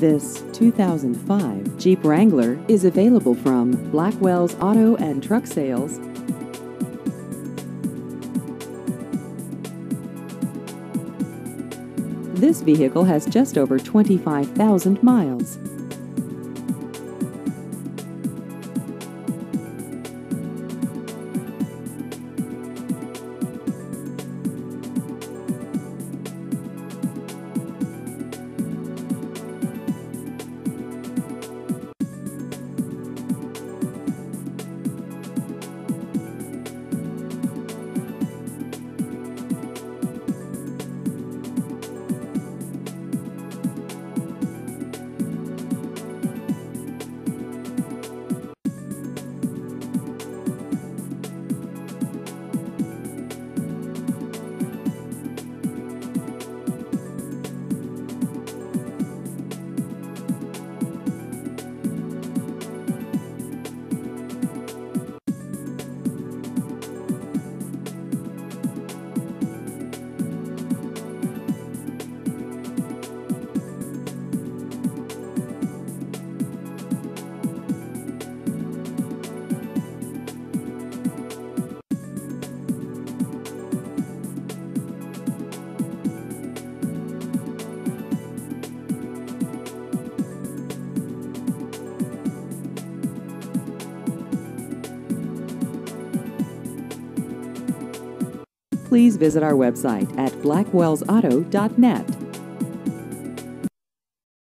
This 2005 Jeep Wrangler is available from Blackwell's Auto and Truck Sales. This vehicle has just over 25,000 miles. Please visit our website at blackwellsauto.net.